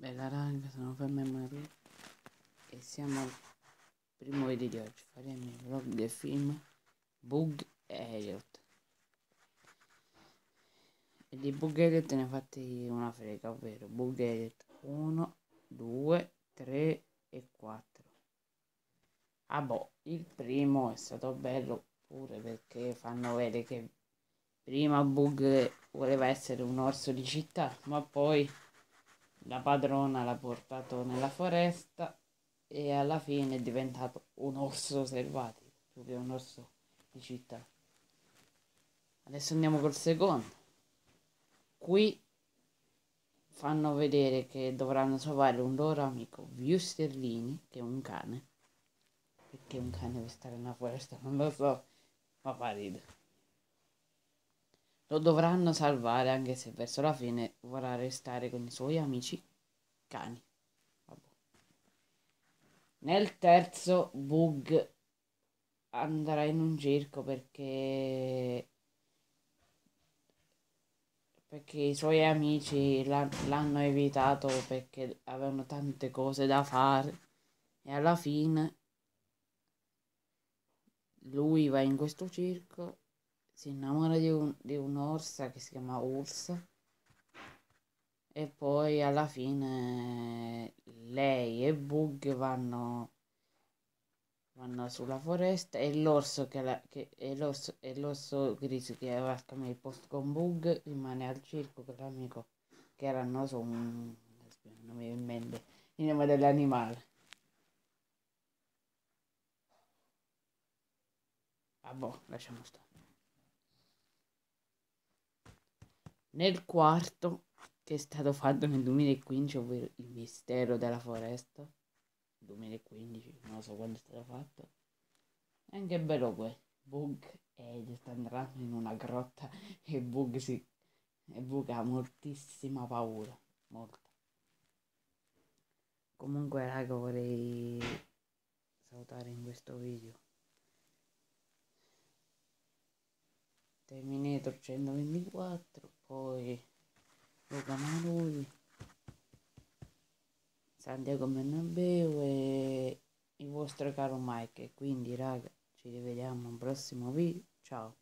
Bella raga, sono Fermo e Maria e siamo al primo video di oggi. Faremo il vlog del film Bug e Elliot. E di Bug e Elliot ne ho fatti una frega, ovvero Bug e Elliot 1, 2, 3 e 4. Ah boh, il primo è stato bello pure perché fanno vedere che prima Bug voleva essere un orso di città, ma poi la padrona l'ha portato nella foresta e alla fine è diventato un orso selvatico, più che un orso di città. Adesso andiamo col secondo. Qui fanno vedere che dovranno trovare un loro amico, View Sterlini, che è un cane. Perché un cane deve stare nella foresta? Non lo so, ma fa ridere. Lo dovranno salvare anche se verso la fine vorrà restare con i suoi amici cani. Vabbè. Nel terzo Bug andrà in un circo perché perché i suoi amici l'hanno evitato perché avevano tante cose da fare e alla fine lui va in questo circo si innamora di, un, di un'orsa che si chiama Ursa e poi alla fine lei e Bug vanno, vanno sulla foresta e l'orso che, la, che e l'orso, e l'orso grigio che aveva scambiato il posto con Bug rimane al circo con l'amico che era non so un non mi viene in mente il nome dell'animale. Ah boh lasciamo stare Nel quarto, che è stato fatto nel 2015, ovvero Il mistero della foresta, 2015, non so quando è stato fatto, è anche bello quel Bug e andranno in una grotta e Bug si... e Bug ha moltissima paura, molta. Comunque raga vorrei salutare in questo video Terminator 124 poi Luca Marui Santiago Bernabeu e il vostro caro Mike. Quindi raga ci rivediamo al prossimo video ciao